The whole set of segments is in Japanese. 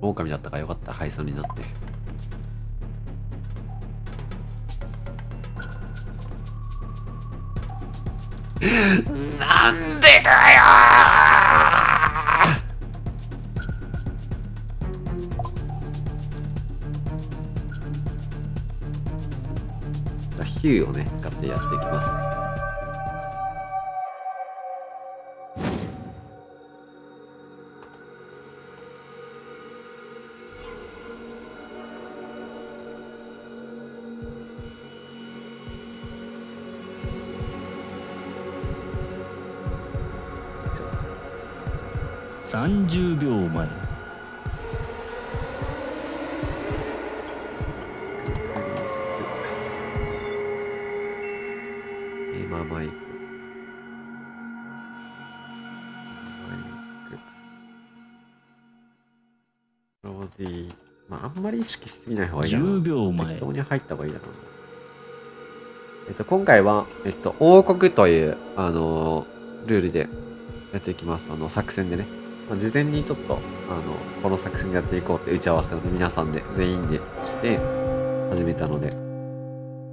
狼だったからよかった配送になって。なんでだよヒューをね使ってやっていきます。まり意識しすぎない方がいいな。10秒前。適当に入った方がいいだろう。なえっと今回はえっと王国というあのルールでやっていきます。あの作戦でね。まあ、事前にちょっとあのこの作戦でやっていこうって打ち合わせをね皆さんで全員でして始めたので、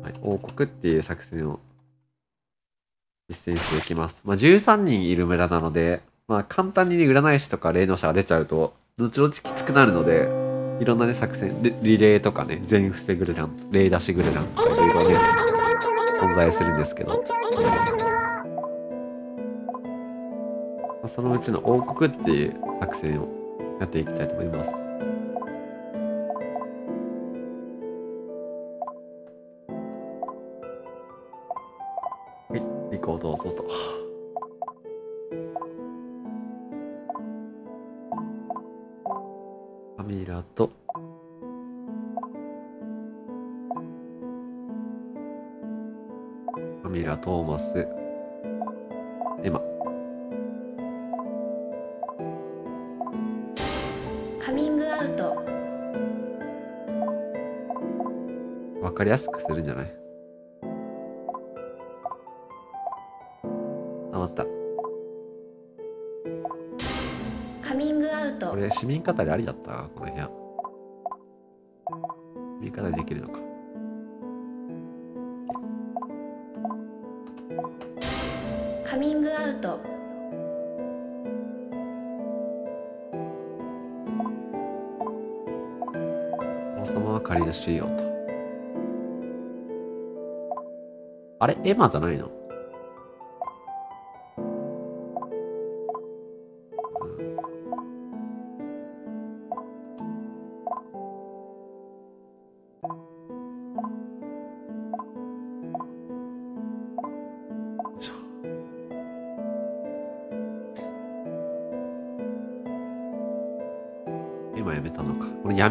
はい、王国っていう作戦を実践していきます。まあ、13人いる村なので、まあ、簡単に、ね、占い師とか霊能者が出ちゃうと後々きつくなるのでいろんなね作戦リリレーとかね全伏せグルラン霊出しグルランとかいろいろね存在するんですけど。まあ、そのうちの王国っていう作戦をやっていきたいと思います。カミングアウトわかりやすくするんじゃない？あ、まった。カミングアウトこれ市民語りありだった？この部屋。市民語りできるのか。様は借り出しようと。あれ？エマじゃないの？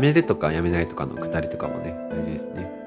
めるとかやめないとかのくだりとかもね、大事ですね。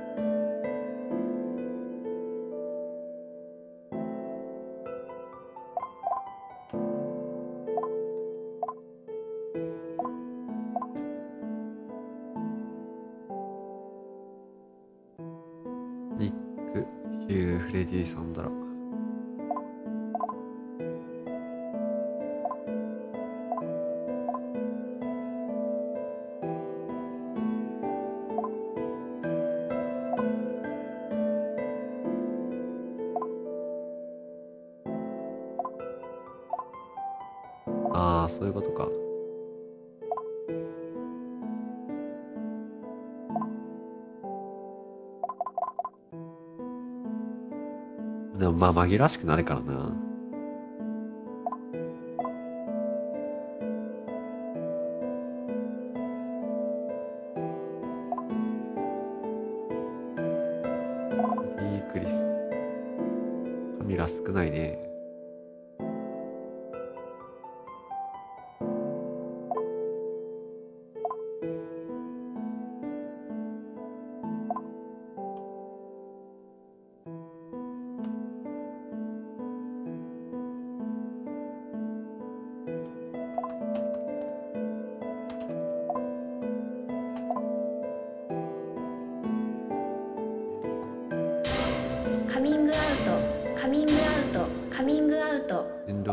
紛らわしくなるからな。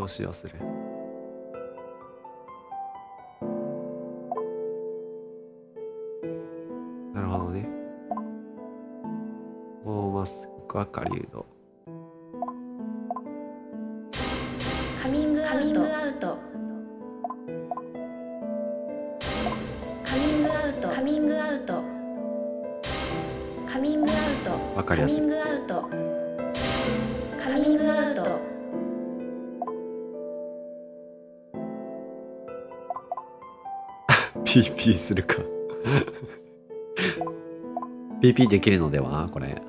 使用するなるほどね。もうまっすぐは狩人 PP するか PP できるのでは？これ。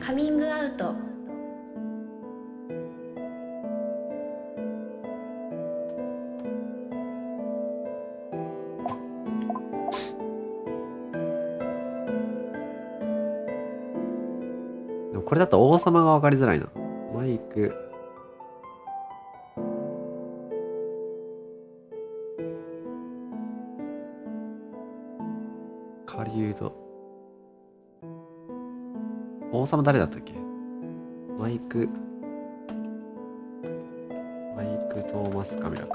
カミングアウトでもこれだと王様が分かりづらいな。マイク。様誰だったっけ？マイク。マイク・トーマス・カメラ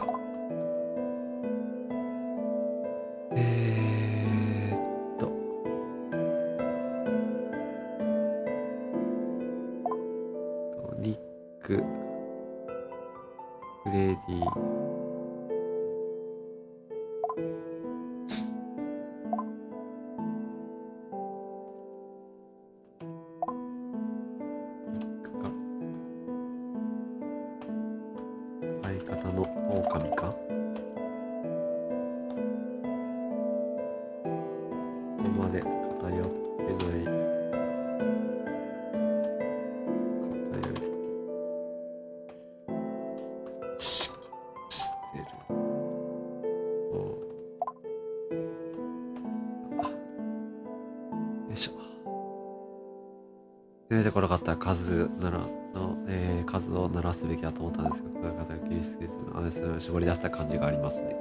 こまで偏ってない。偏りししてる。おあよいしょ。せめてこなかったら数ならの、えー数を鳴らすべきだと思ったんですがこれが偏りすぎてあれですね絞り出した感じがありますね。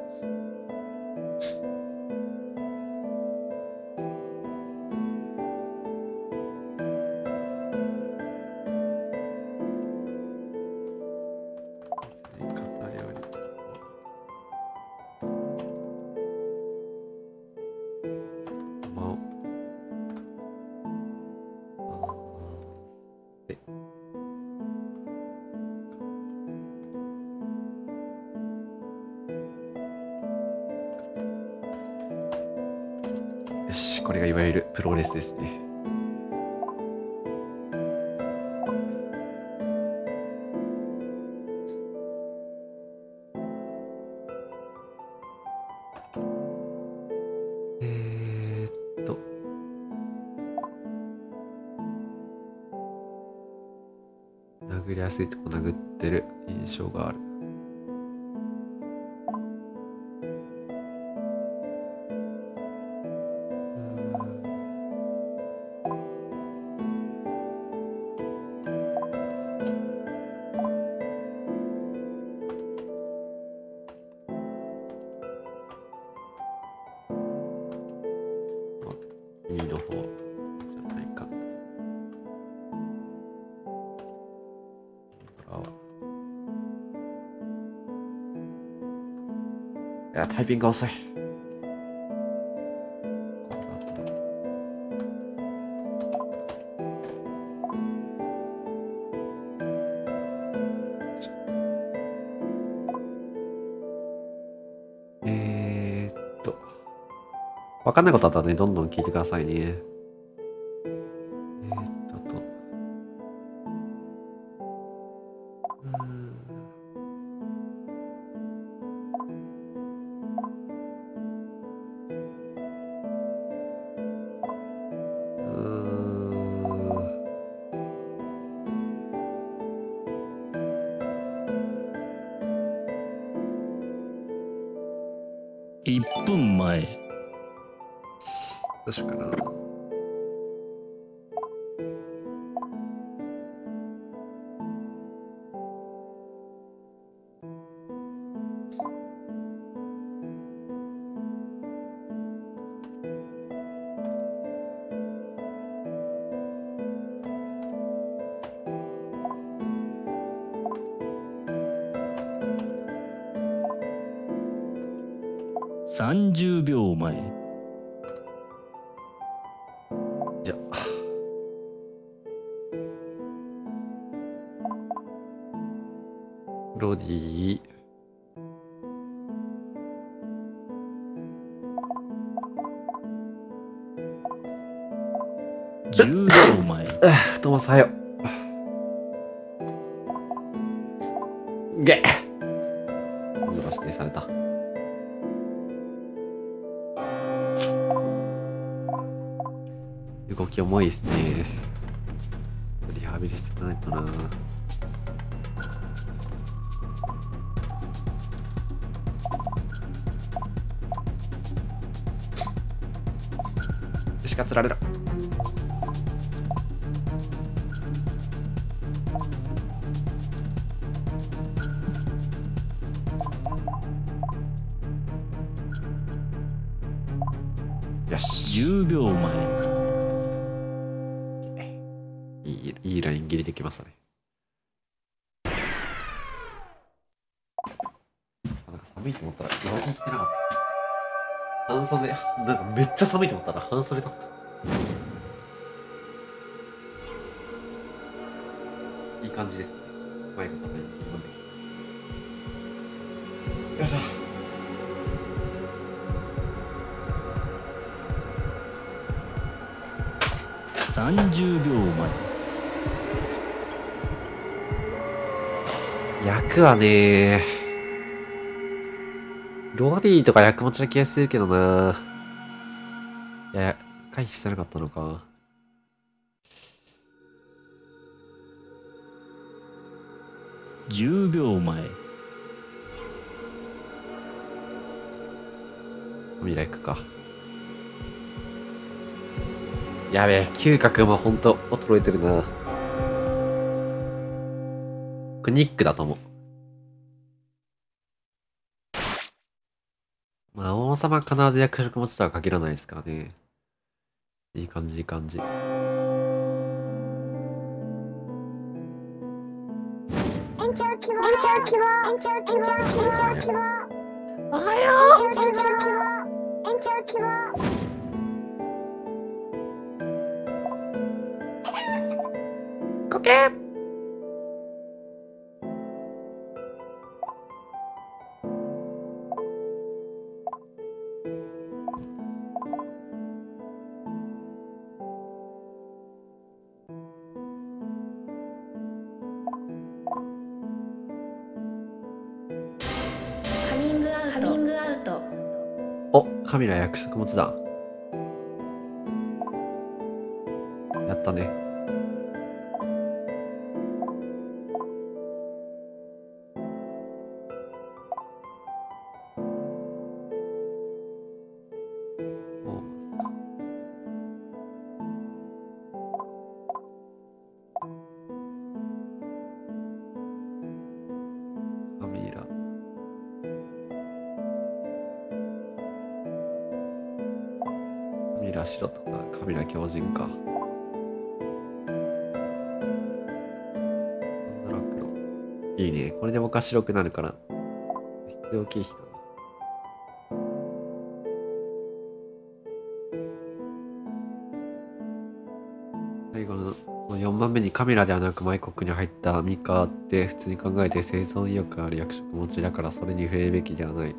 ピングが遅いこの後えー、っとわかんないことあったらね、どんどん聞いてくださいね。ちゃ寒いと思ったら半袖だった。いい感じですね。マイクとかに切り込んできて。よいしょ。30秒前役はねロディとか役持ちな気がするけどな避してなかったのか。10秒前。未来行くか。やべえ嗅覚もほんと衰えてるな。これニックだと思う。まあ王様は必ず役職持ちとは限らないですからねいい感じいい感じ。延長希望。延長希望。延長希望。延長希望。おはよ延長希望。延長希望。うコカメラ役職持ちだ。やったね。いいね。これで僕は白くなるから。必要経費かな。最後の4番目にカメラではなくマイコックに入ったミカって普通に考えて生存意欲ある役職持ちだからそれに触れるべきではない。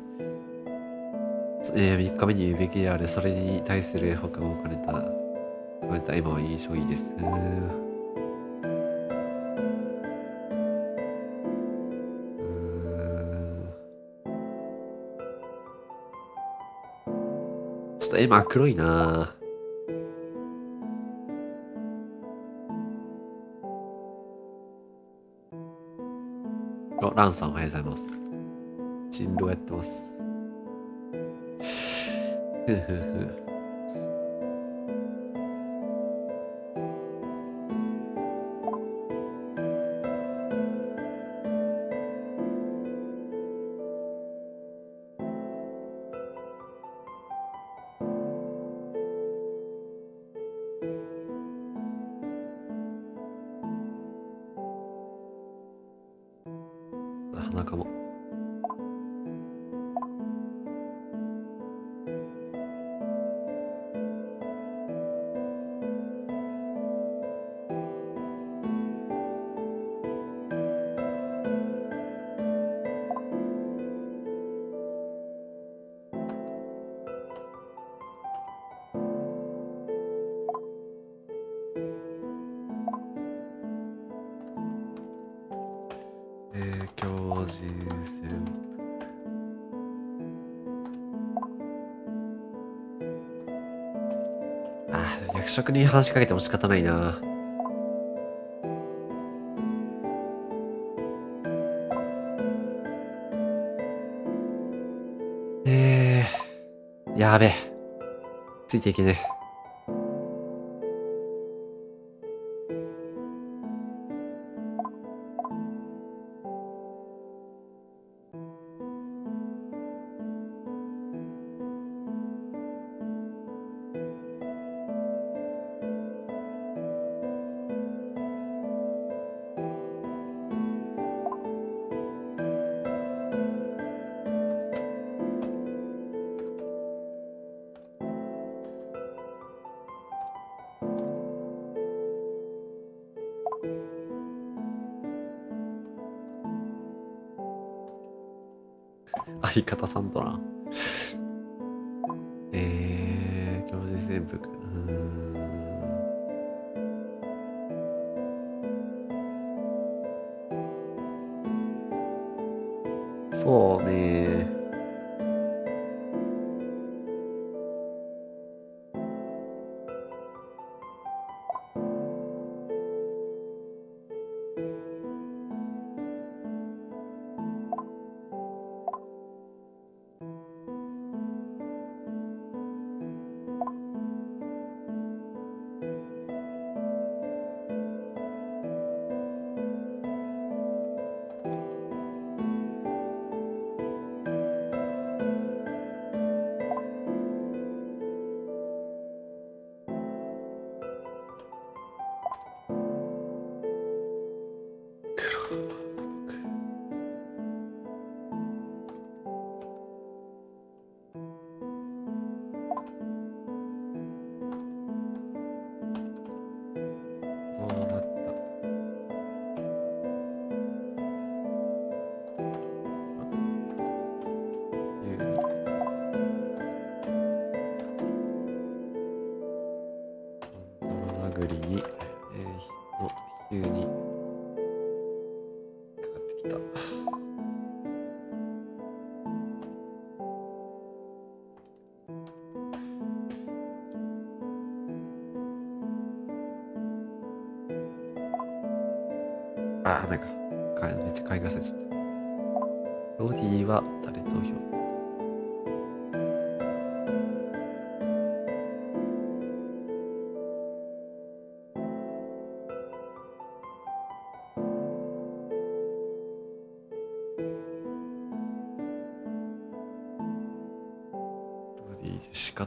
えー、3日目に言うべきである。それに対する他も置かれた。置かれた今は印象いいです。と絵真っ黒いな。あランさんおはようございます。人狼やってます。ふふふに話しかけても仕方ないな。えー、やべえ。ついていけねえ。相方さんとな。えー、教授潜伏。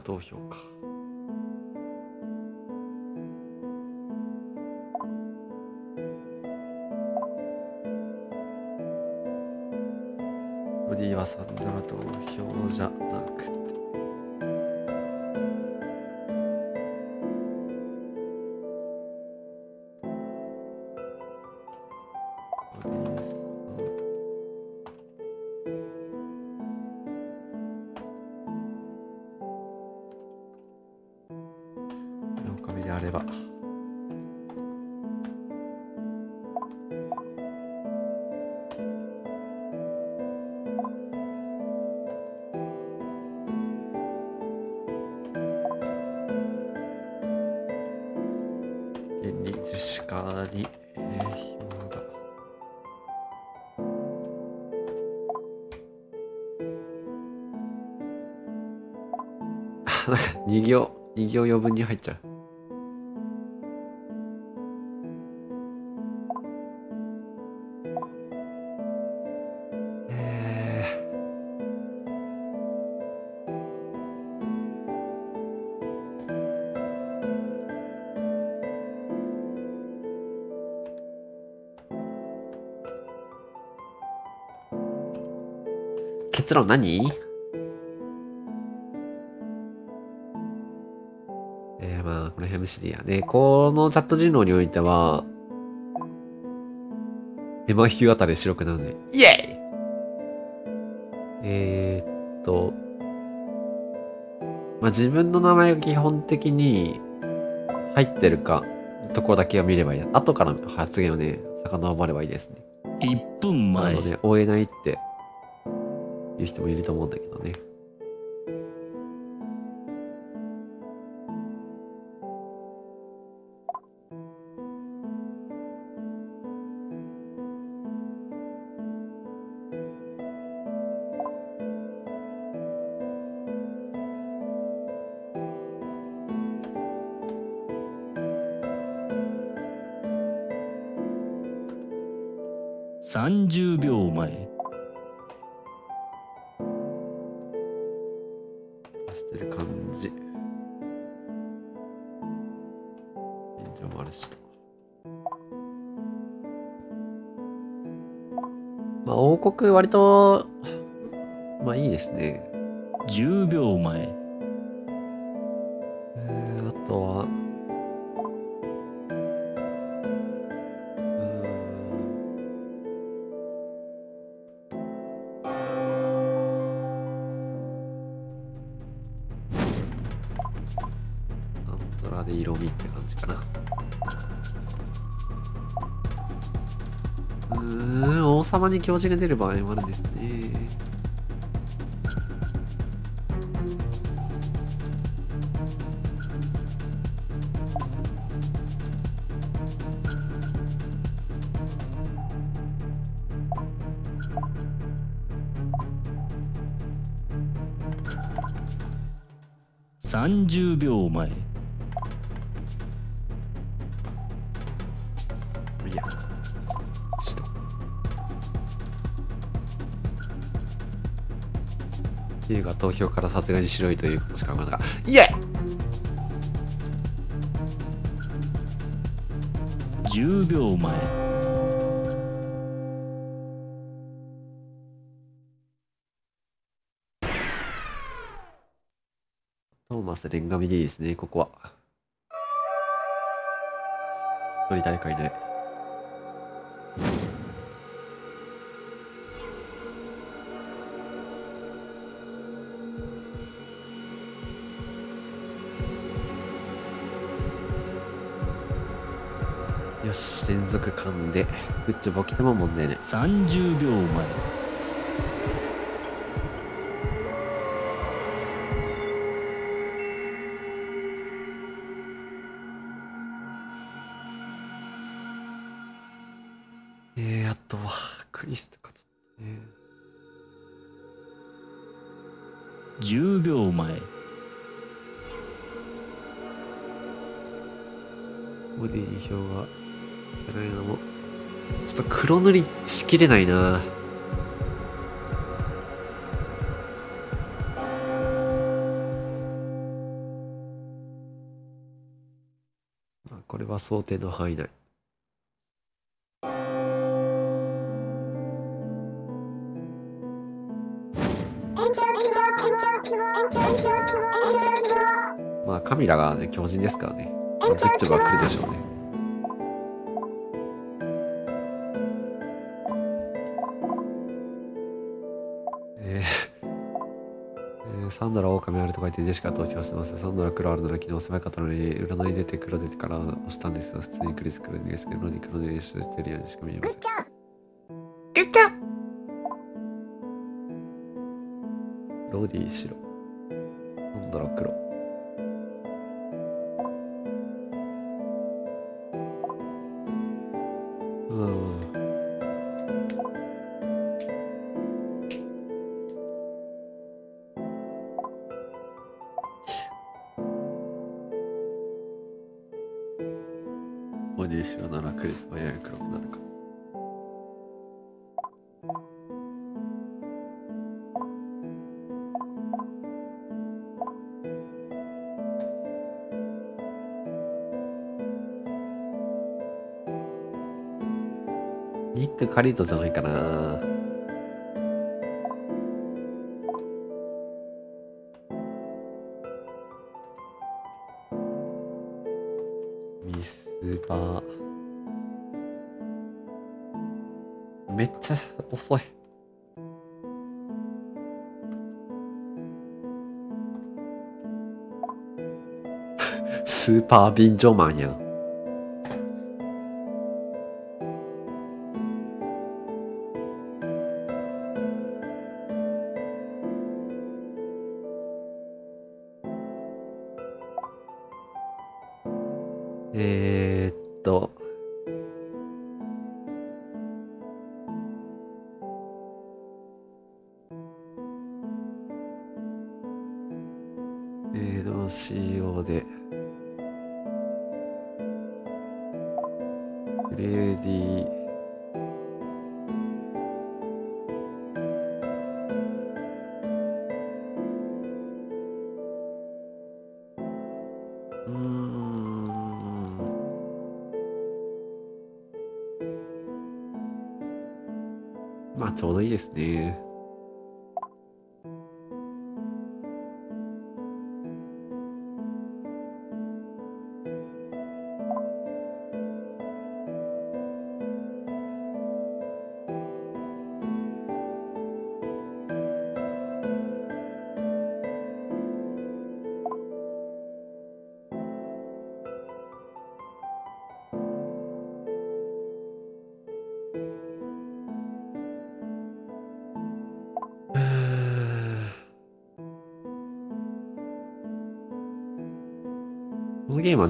投票か。2行、2行余分に入っちゃう。え結論何？ー、まあ、この辺無視でいいや。で、このチャット人狼においては、エマヒューあたりで白くなるので、イエイえー、っと、まあ、自分の名前が基本的に入ってるか、ところだけを見ればいい。後からの発言をね、遡ればいいですね。1分前あのね、追えないっていう人もいると思うんだけどね。30秒前出してる感じ。現状もあるし。まあ、王国割と、まあいいですね。10秒前ーん、王様に教授が出る場合もあるんですね。30秒前映画投票からさすがに白いということしか考えなかった。イエ10秒前トーマスレンガミでいいですね、ここは。一人誰かいない。よし、連続噛んで。グッズボケても問題ない。30秒前しきれないな。まあこれは想定の範囲内。まあカミラがね強靭ですからね、まあ、グッチョが来るでしょうねサンドラ狼あると書いてジェシカ投票してますサンドラ黒あるなら昨日狭かったのに占い出て黒出てから押したんですよ。普通にクリス来るんですけどに黒練習してるようにしか見えません。グッチョロディ白カリートじゃないかな。ミスバー。めっちゃ遅い。スーパー便所マンやん。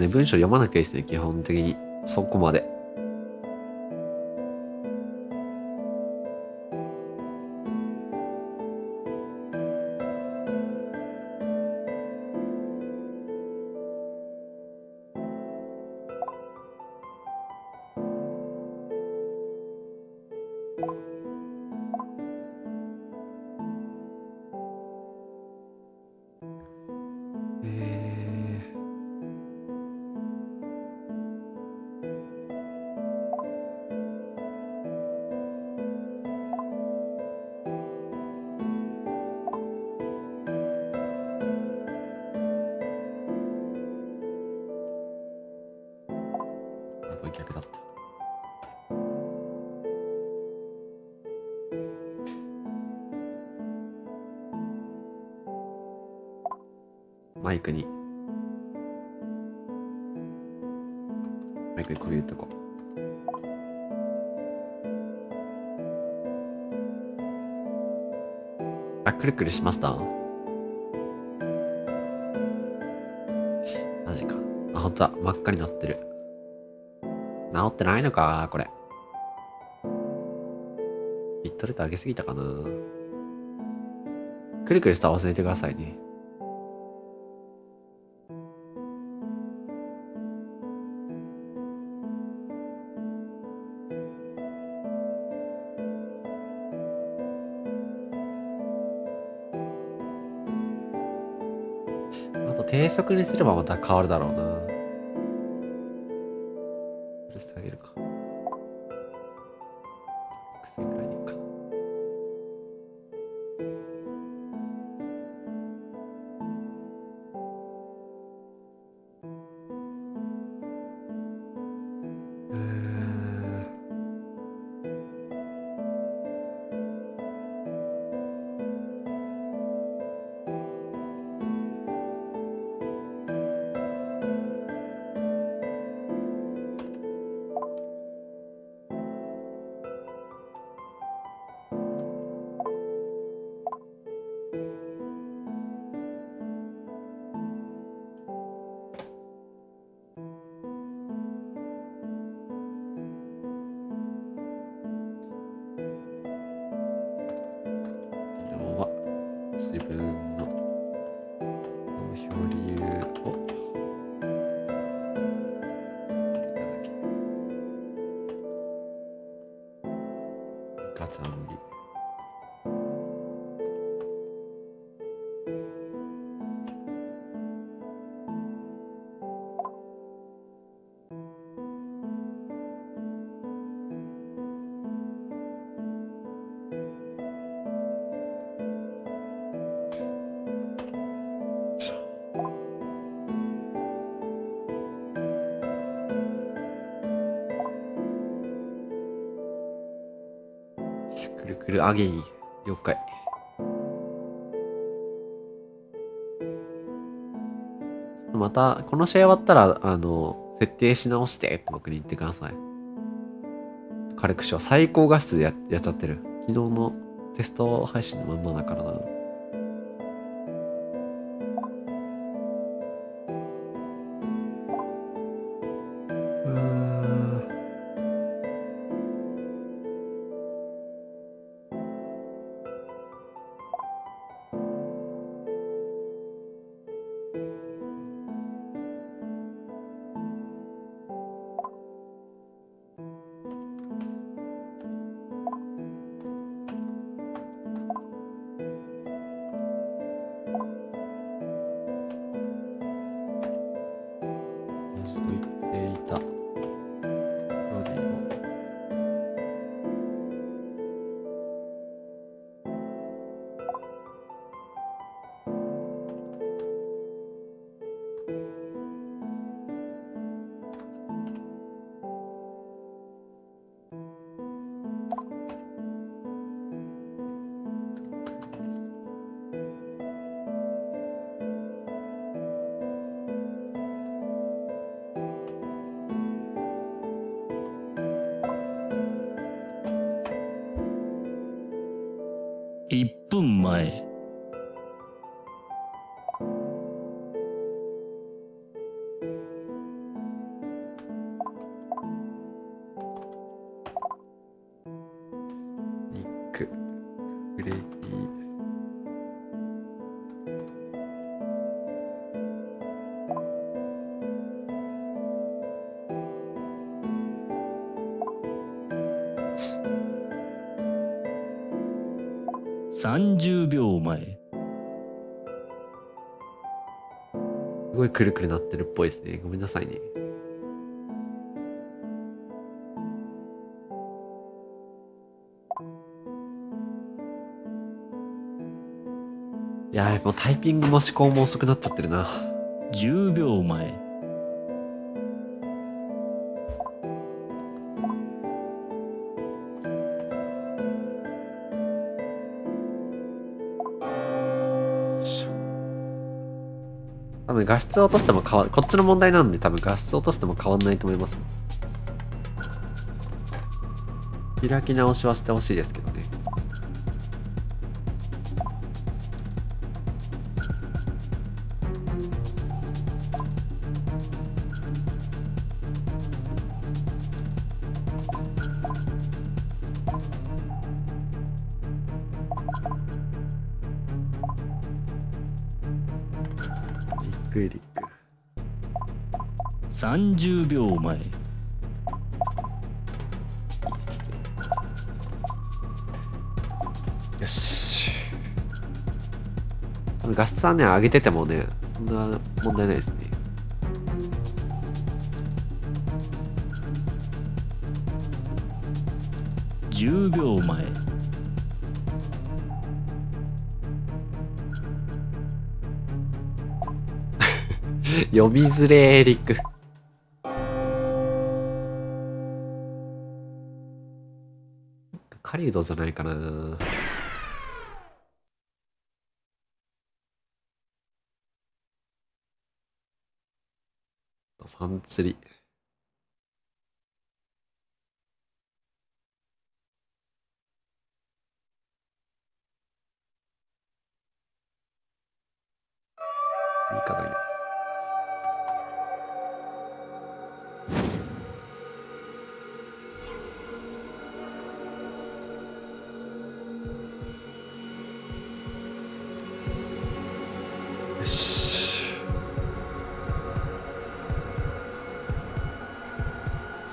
ね、文章読まなきゃいいですね、基本的に。そこまで。マイクに。マイクにこれ言っとこう。あ、くるくるしました？マジか。あ、ほんとだ。真っ赤になってる。治ってないのか、これ。ビットレート上げすぎたかな。くるくるしたら忘れてくださいね。あと低速にすればまた変わるだろうな。るアゲイ了解またこの試合終わったらあの設定し直してって僕に言ってください。軽くしよう。最高画質でややっちゃってる。昨日のテスト配信のまんまだからな。30秒前すごいくるくるなってるっぽいですね。ごめんなさいね。いやーもうタイピングも思考も遅くなっちゃってるな。10秒前画質落としても変わこっちの問題なんで多分画質落としても変わんないと思います。開き直しはしてほしいですけどね。3年上げててもね、そんな問題ないですね。10秒前読みづれエリック。狩人じゃないかな。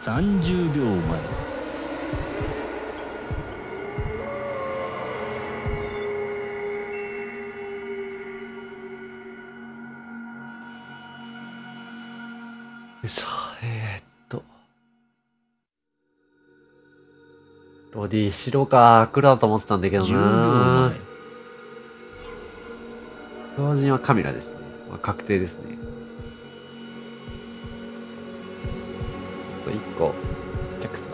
30秒前よいしょえー、っと。ロディ、白か、黒だと思ってたんだけど10秒な前。標準はカメラですね。まあ、確定ですね。と1個、着す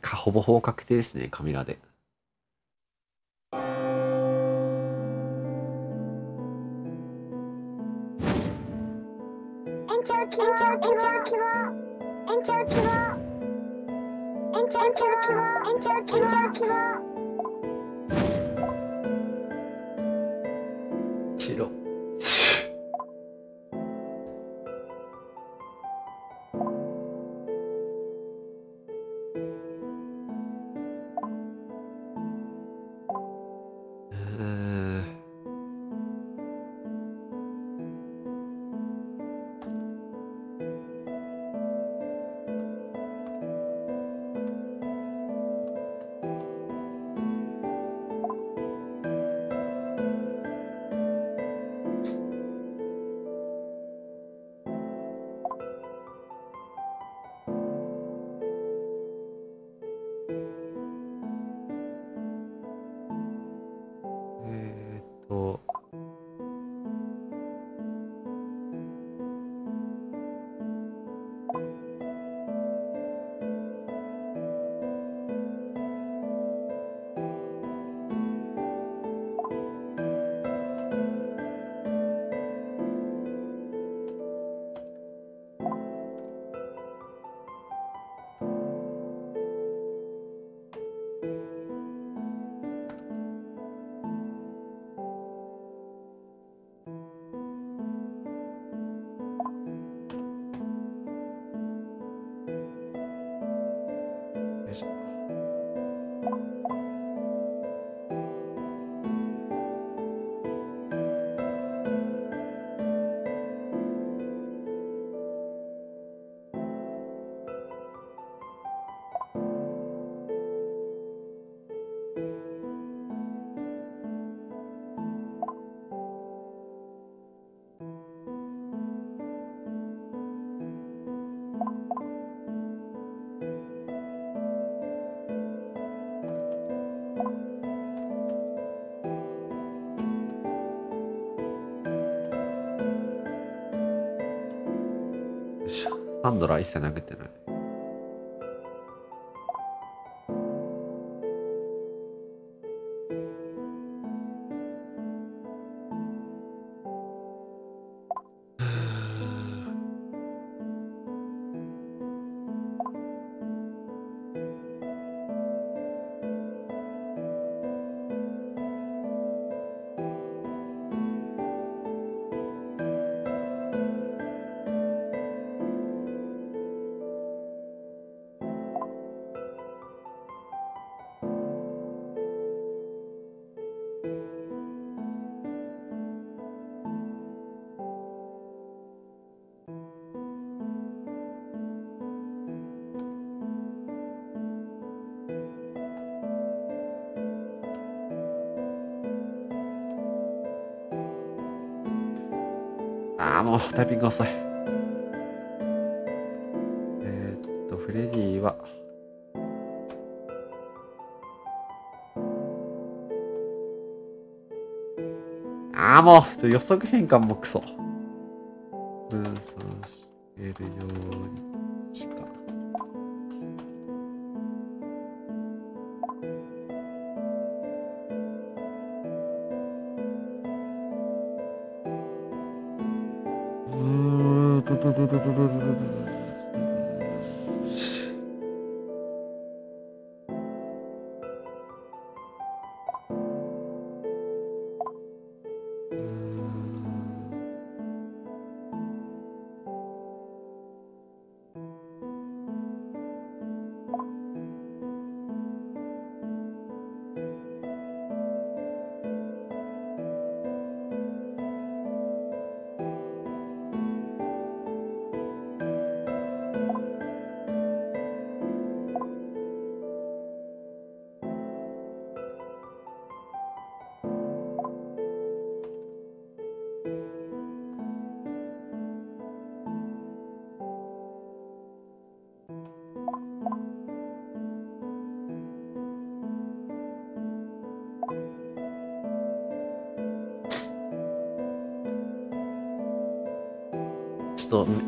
かほぼほぼ確定ですね、カメラで。えー、っと、ハンドラー一切殴ってない。ああ、もうタイピング遅い。えーっと、フレディは、ああ、もう予測変換もクソ。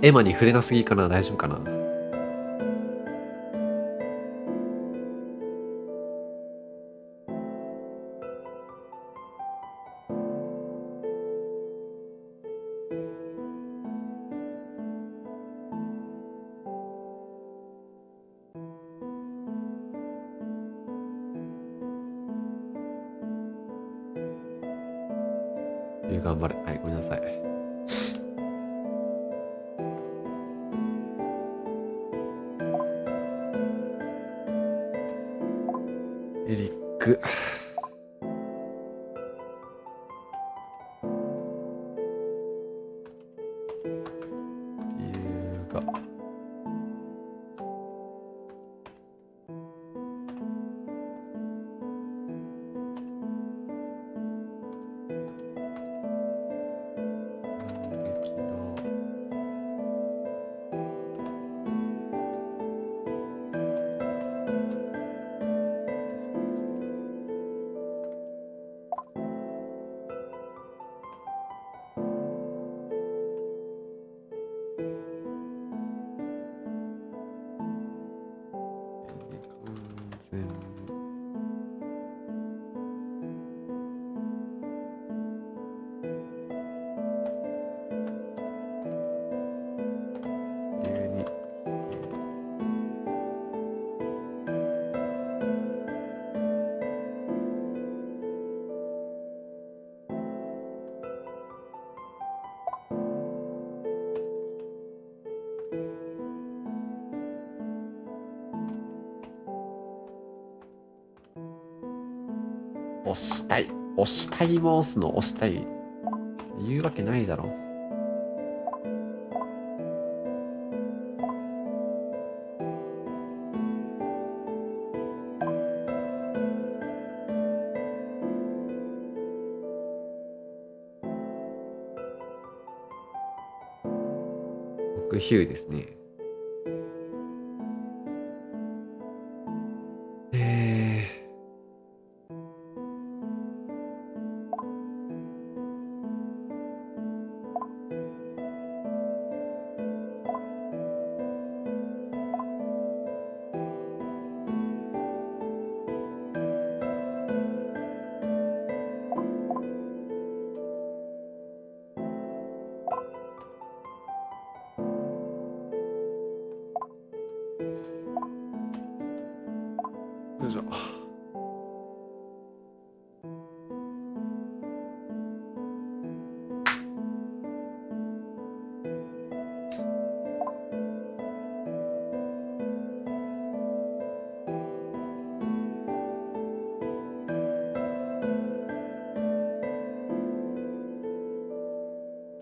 エマに触れなすぎかな大丈夫かな。 않을까? したい。押したいも押すの押したい。言うわけないだろ。僕ヒューですね。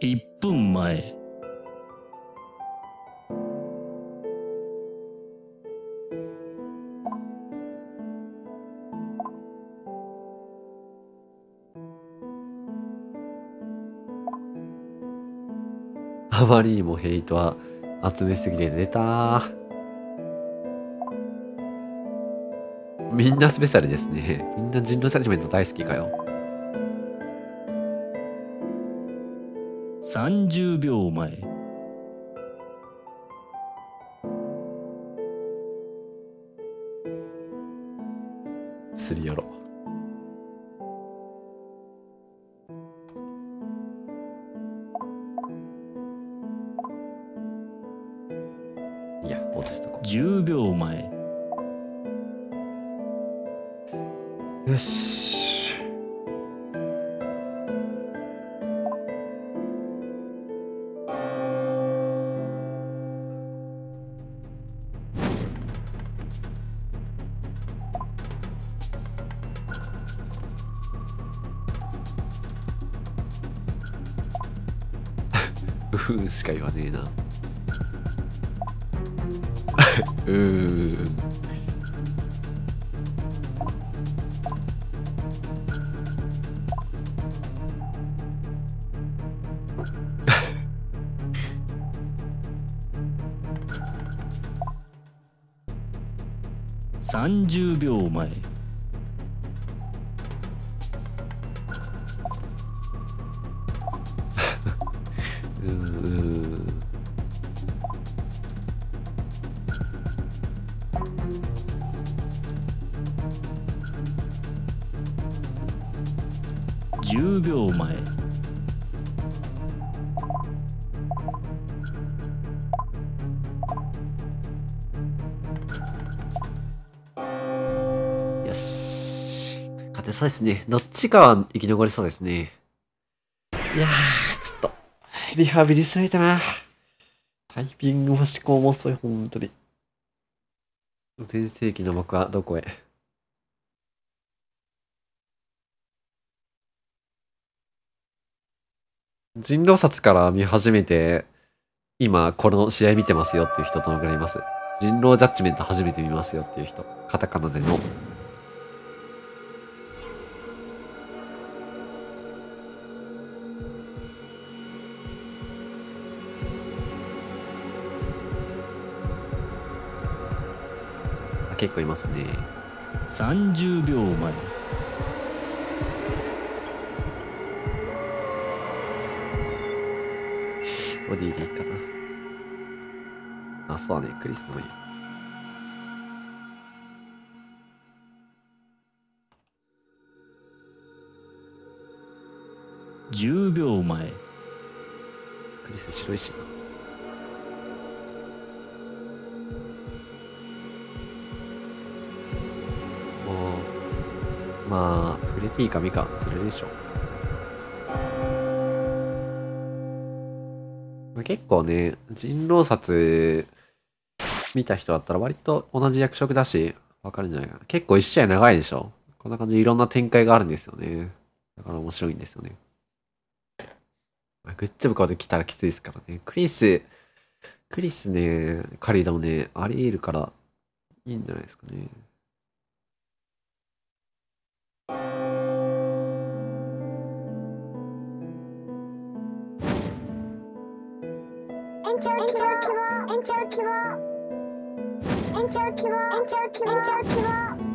1分前あまりにもヘイトは集めすぎて出たみんなスペシャルですね。みんな人狼サジメント大好きかよ。30秒前。し。勝てそうですね。どっちかは生き残りそうですね。いやー、ちょっと、リハビリしないとな。タイピングも思考も遅い、本当に。全盛期の僕はどこへ？人狼殺から見始めて、今この試合見てますよっていう人どのくらいいます人狼ジャッジメント初めて見ますよっていう人。カタカナでの。結構いますね。30秒前ボディでいいかな。あ、そうだね。クリスでもいい。10秒前クリス白いしな。まあ、触れていいかみか、するでしょ。まあ結構ね、人狼殺見た人だったら割と同じ役職だし、わかるんじゃないかな。結構一試合長いでしょ。こんな感じでいろんな展開があるんですよね。だから面白いんですよね。まあグッジョブ顔で来たらきついですからね。クリス、クリスね、カリーダもね、あり得るから、いいんじゃないですかね。長希望延長希望。延長希望。延長希望。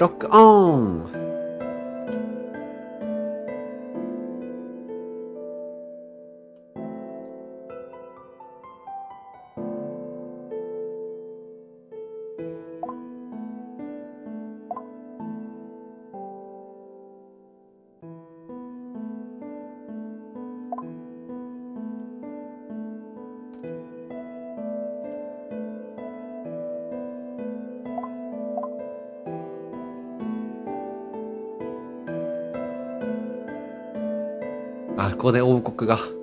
ロッここで王国が。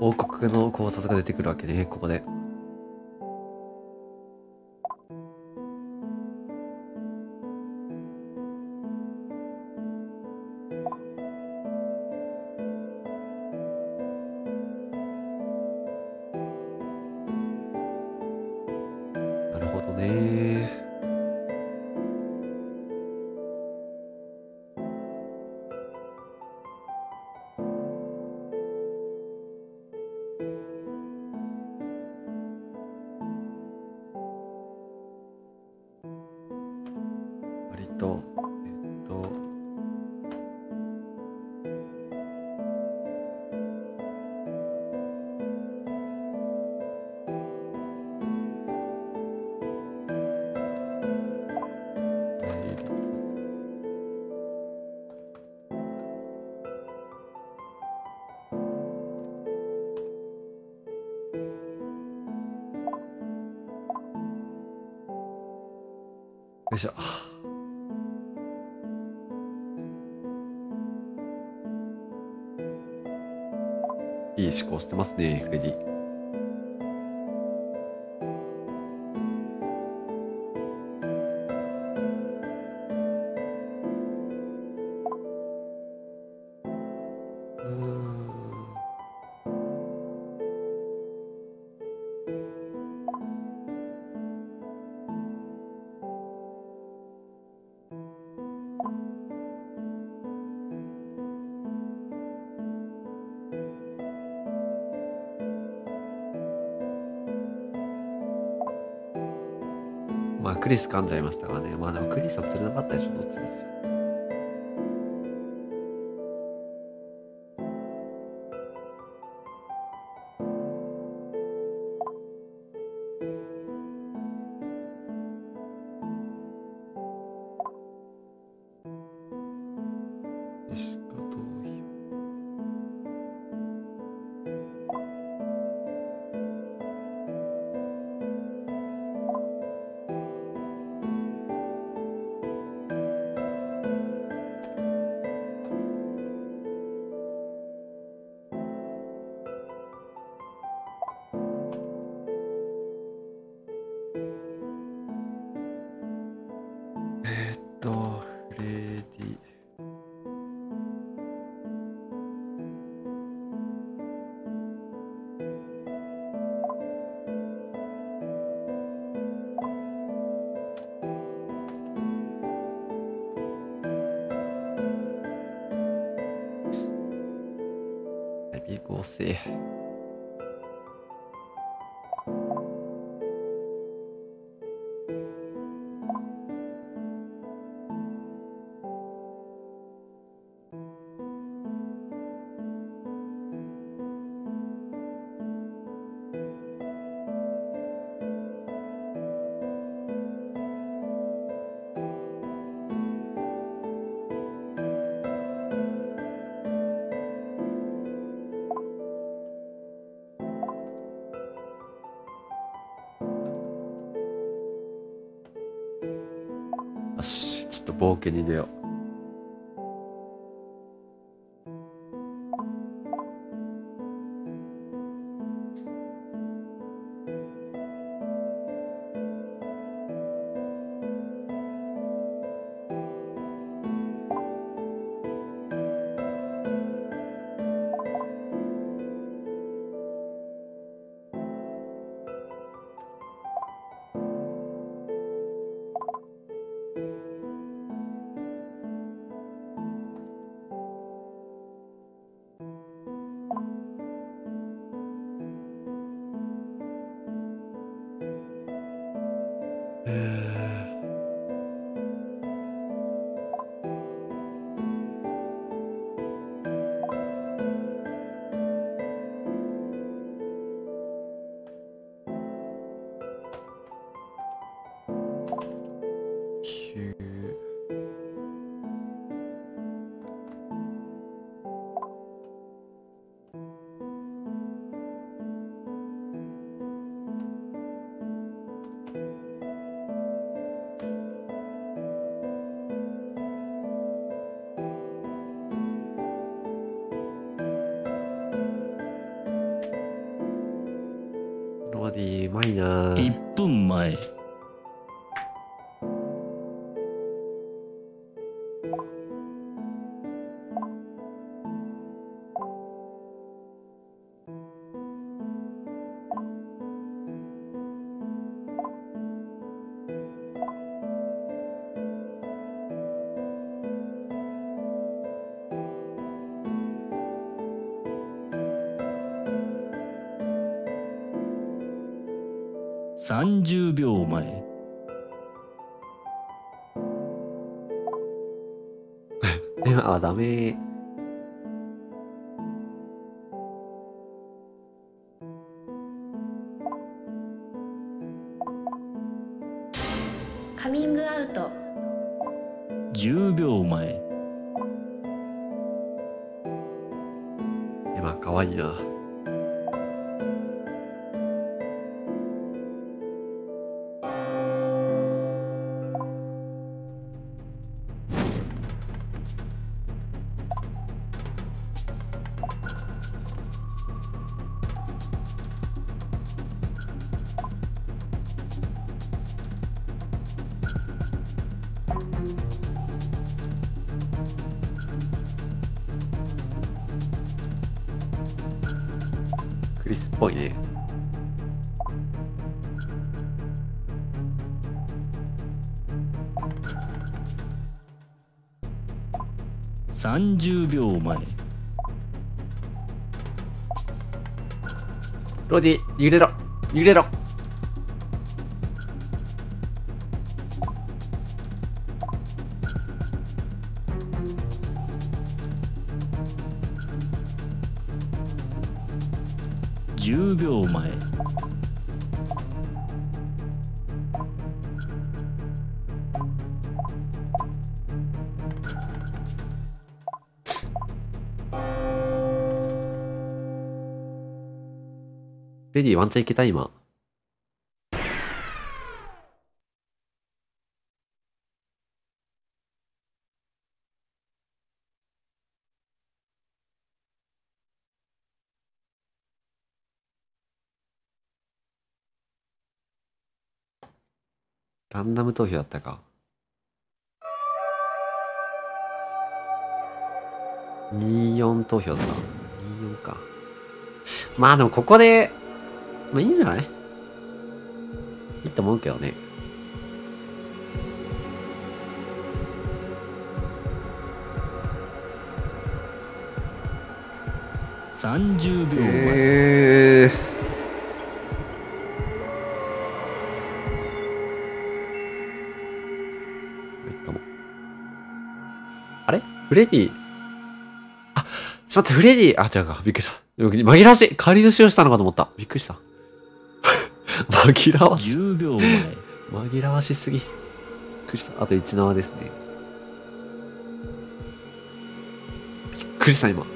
王国の考察が出てくるわけね、ここで。まあ、クリス噛んじゃいましたがね。まあでもクリスは釣れなかったでしょ、どっちみち。冒険に出よう。な。1分前。30秒前。あダメ。30秒前。ロディ揺れろ。揺れろ。10秒前レディワンチャンいけた今。ランダム投票だったか。24投票だった。24か。まあでもここでまあいいんじゃない？いいと思うけどね。30秒前、えいいかも。あれ？フレディあ、ちょっと待って、フレディあ、違うか。びっくりした。紛らわしい。仮年をしたのかと思った。びっくりした。紛らわしい。10秒前紛らわしすぎ。くりした。あと1縄ですね。びっくりした、今。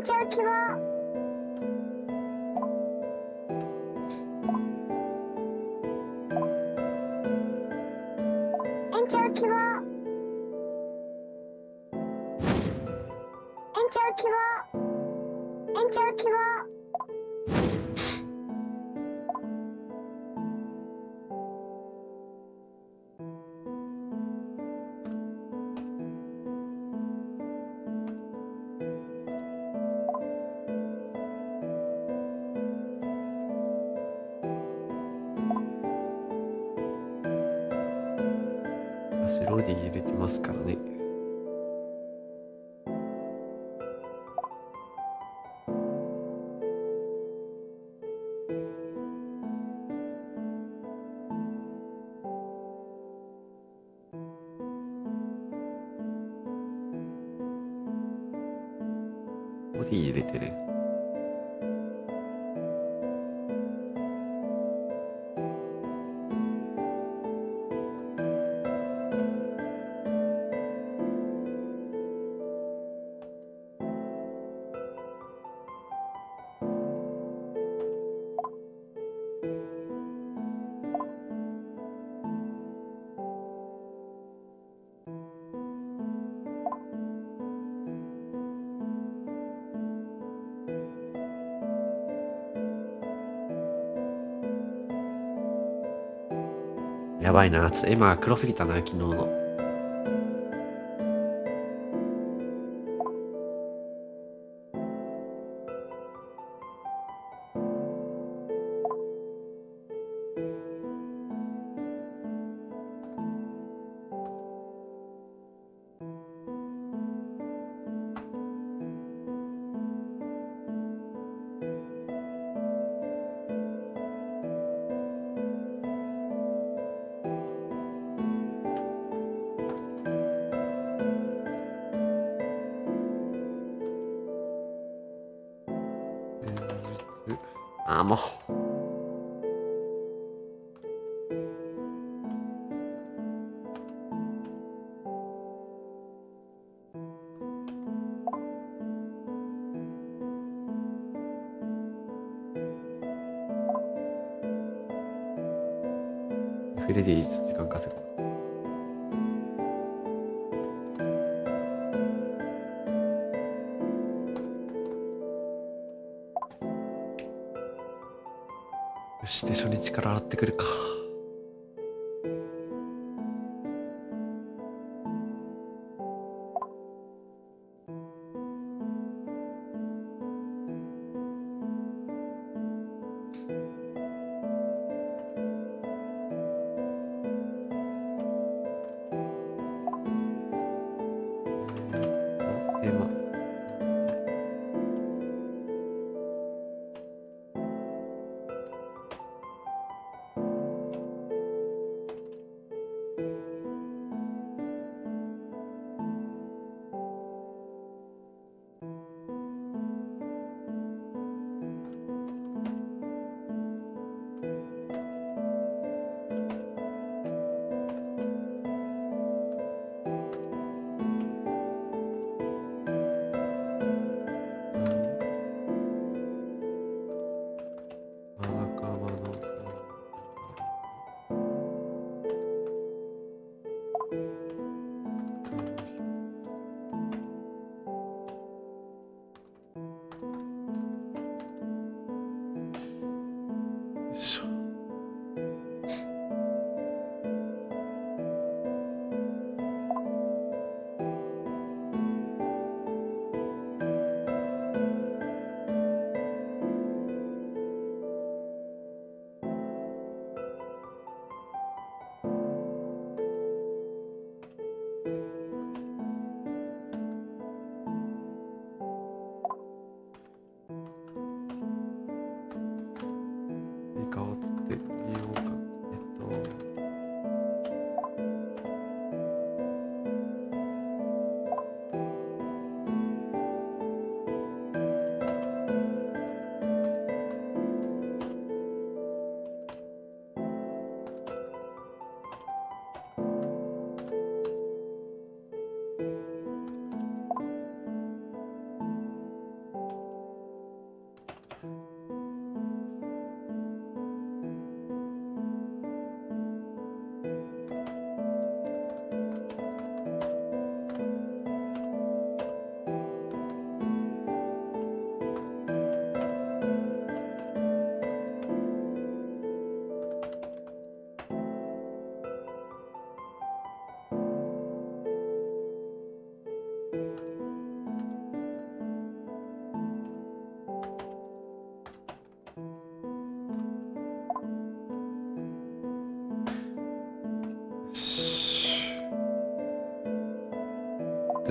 延長希望。やばいな。ちょっと絵黒すぎたな、昨日の。阿猫。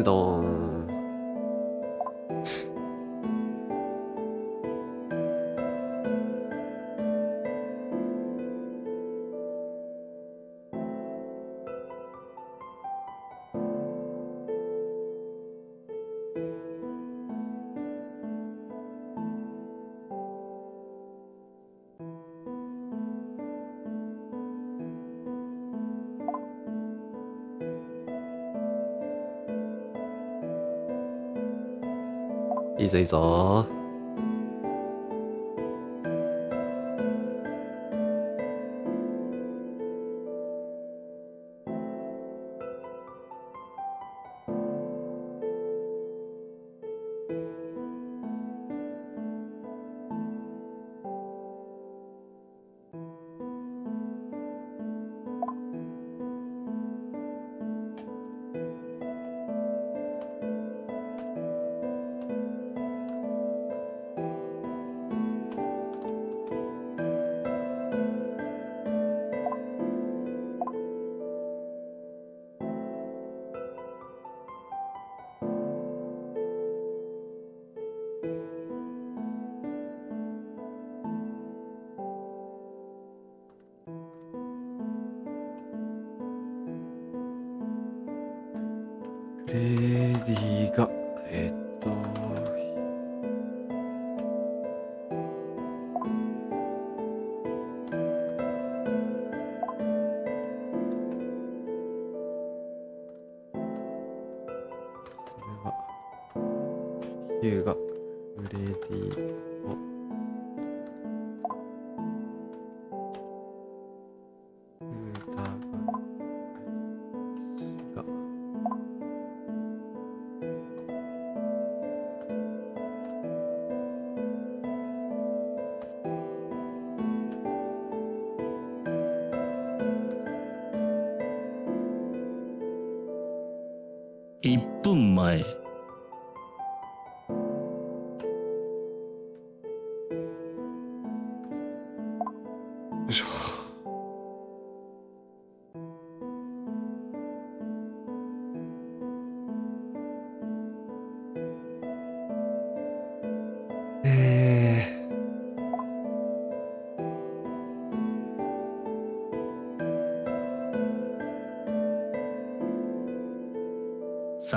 どういいぞ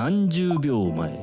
30秒前。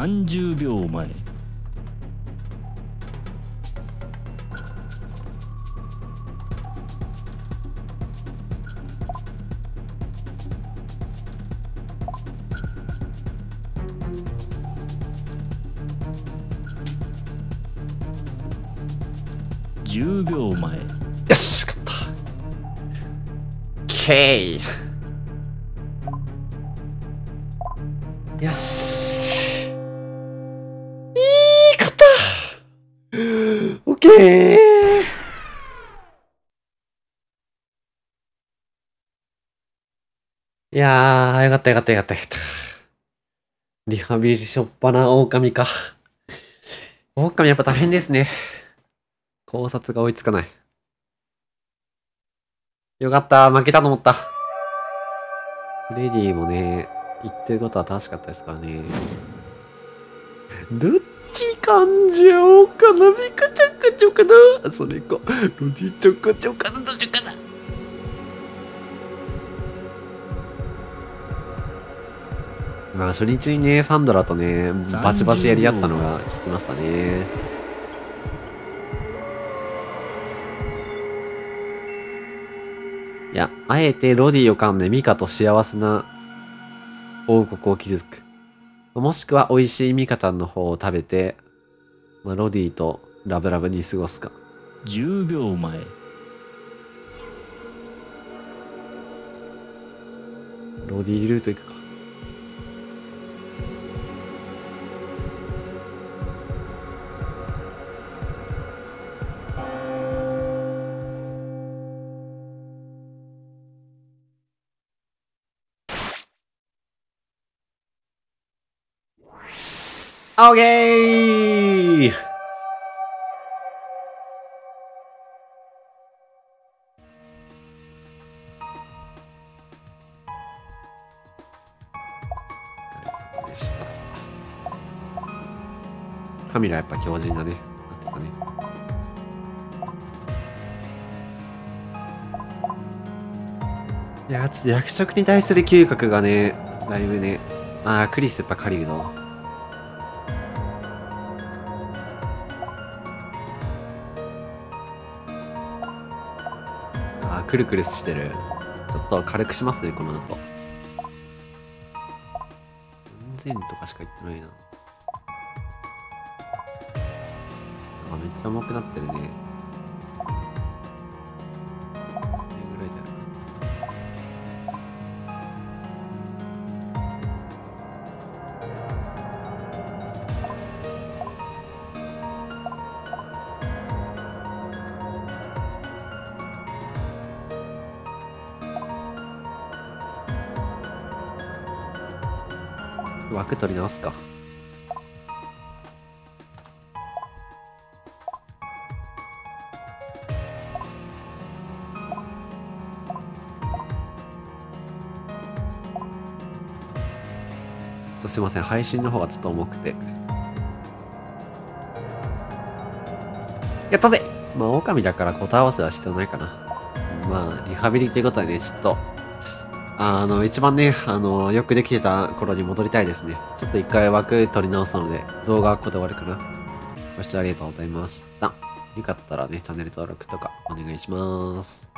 30秒前。よかったよかったよかったよかった。リハビリしょっぱな狼か。狼やっぱ大変ですね。考察が追いつかない。よかった、負けたと思った。レディもね、言ってることは正しかったですからね。どっち感じようかなビカちゃんかちょかなそれか、ロジちゃんかちょかなどうしようかなまあ初日にね、サンドラとね、バチバチやり合ったのが聞きましたね。いや、あえてロディを噛んでミカと幸せな王国を築く。もしくは美味しいミカタンの方を食べて、まあ、ロディとラブラブに過ごすか。10秒前ロディルート行くか。オーケーでした。カミラやっぱ強靭だね。なってたね。いや、ちょっと役職に対する嗅覚がね、だいぶね。ああ、クリスやっぱ狩人。くるくるしてる。ちょっと軽くしますね、この後。全然とかしか言ってないな。あ、めっちゃ重くなってるね。取り直すか。すいません、配信の方がちょっと重くて。やったぜまあ、狼だから答え合わせは必要ないかな。まあ、リハビリということでね、ちょっと、あの、一番ね、あの、よくできてた頃に戻りたいですね。ちょっと一回枠取り直すので、動画はここで終わるかな。ご視聴ありがとうございました。よかったらね、チャンネル登録とかお願いします。